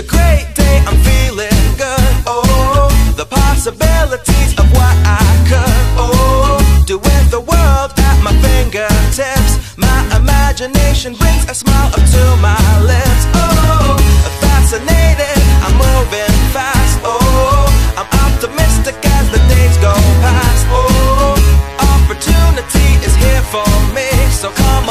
a great day, I'm feeling good. Oh, the possibilities of what I could. Oh, do with the world at my fingertips. My imagination brings a smile up to my lips. Oh, fascinated, I'm moving fast. Oh, I'm optimistic as the days go past. Oh, opportunity is here for me, so come on.